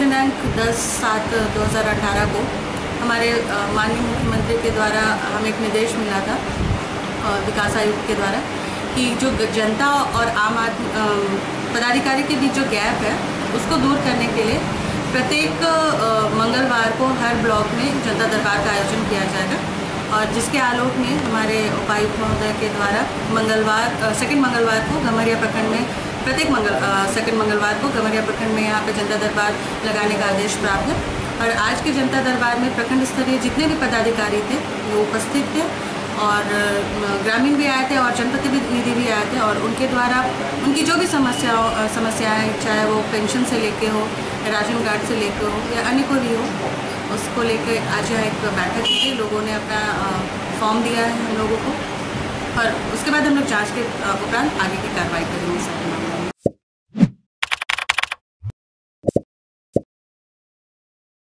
दिनांक 10 सात 2018 को हमारे माननीय मुख्यमंत्री के द्वारा हमें एक निर्देश मिला था विकास आयुक्त के द्वारा कि जो जनता और आम आदमी पदाधिकारी के बीच जो गैप है, उसको दूर करने के लिए प्रत्येक मंगलवार को हर ब्लॉक में जनता दरबार का आयोजन किया जाएगा। और जिसके आलोक में हमारे उपायुक्त महोदय के द्वारा मंगलवार सेकंड मंगलवार को गमरिया प्रखंड में प्रत्येक मंगल सेकंड मंगलवार को गमरिया प्रखंड में यहाँ पर जनता दरबार लगाने का आदेश प्राप्त है। और आज के जनता दरबार में प्रखंड स्तरीय जितने भी पदाधिकारी थे, वो उपस्थित थे और ग्रामीण भी आए थे और जनप्रतिनिधि भी आए थे और उनके द्वारा उनकी जो भी समस्याओं समस्याएँ, चाहे वो पेंशन से लेके हो, राशन कार्ड से लेके हो या अन्य कोई भी हो, उसको लेके आज यहाँ एक बैठक की थी लोगों ने अपना फॉर्म दिया है हम लोगों को और उसके बाद हम लोग जाँच के उपरांत आगे की कार्रवाई करेंगे में